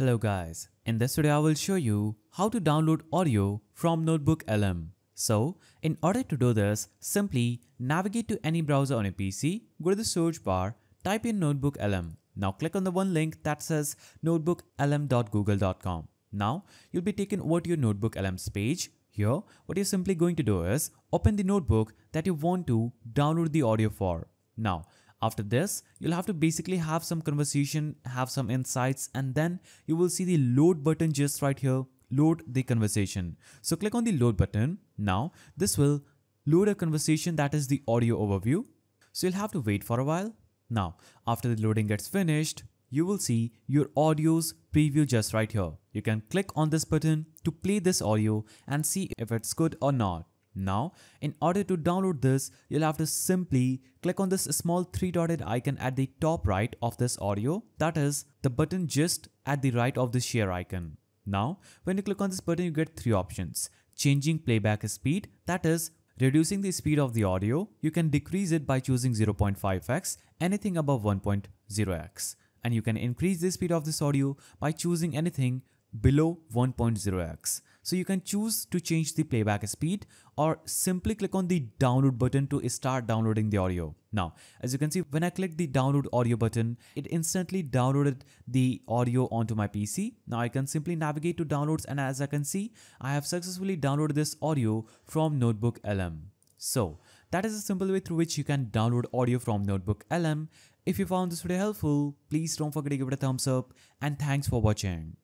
Hello guys, in this video I will show you how to download audio from Notebook LM. So, in order to do this, simply navigate to any browser on a PC, go to the search bar, type in Notebook LM. Now click on the one link that says notebooklm.google.com. Now, you'll be taken over to your Notebook LM's page. Here, what you're simply going to do is open the notebook that you want to download the audio for. Now, after this, you'll have to basically have some conversation, have some insights, and then you will see the load button just right here, load the conversation. So click on the load button. Now, this will load a conversation that is the audio overview. So you'll have to wait for a while. Now, after the loading gets finished, you will see your audio's preview just right here. You can click on this button to play this audio and see if it's good or not. Now, in order to download this, you'll have to simply click on this small three dotted icon at the top right of this audio. That is the button just at the right of the share icon. Now, when you click on this button, you get three options. Changing playback speed, that is reducing the speed of the audio. You can decrease it by choosing 0.5x, anything above 1.0x. And you can increase the speed of this audio by choosing anything below 1.0x. So you can choose to change the playback speed or simply click on the download button to start downloading the audio. Now, as you can see, when I click the download audio button, it instantly downloaded the audio onto my PC. Now I can simply navigate to downloads and as I can see, I have successfully downloaded this audio from Notebook LM. So that is a simple way through which you can download audio from Notebook LM. If you found this video helpful, please don't forget to give it a thumbs up and thanks for watching.